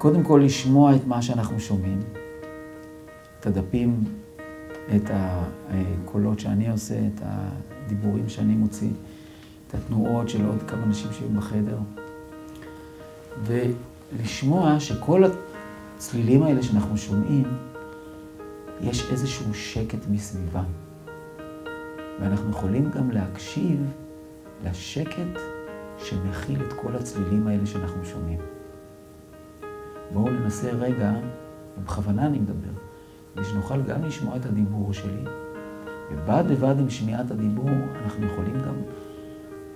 קודם כל לשמוע את מה שאנחנו שומעים, את הדפים, את הקולות שאני עושה, את הדיבורים שאני מוציא, את התנועות של עוד כמה אנשים שיהיו בחדר, ולשמוע שכל הצלילים האלה שאנחנו שומעים, יש איזשהו שקט מסביבם. ואנחנו יכולים גם להקשיב לשקט שמכיל את כל הצלילים האלה שאנחנו שומעים. בואו ננסה רגע, ובכוונה אני מדבר, כדי שנוכל גם לשמוע את הדיבור שלי, ובד בבד עם שמיעת הדיבור, אנחנו יכולים גם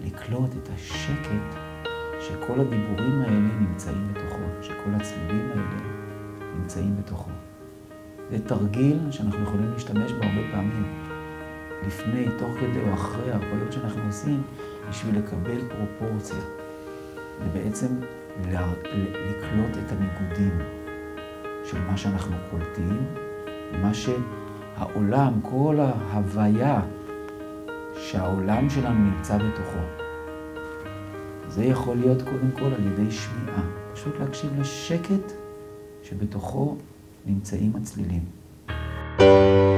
לקלוט את השקט שכל הדיבורים האלה נמצאים בתוכו, שכל הצלילים האלה נמצאים בתוכו. זה תרגיל שאנחנו יכולים להשתמש בו הרבה פעמים, לפני, תוך כדי או אחרי ההרפאיות שאנחנו עושים, בשביל לקבל פרופורציה. ובעצם לקלוט את הניגודים של מה שאנחנו קולטים, ומה שהעולם, כל ההוויה שהעולם שלנו נמצא בתוכו. זה יכול להיות קודם כל על ידי שמיעה, פשוט להקשיב לשקט שבתוכו נמצאים הצלילים. thank you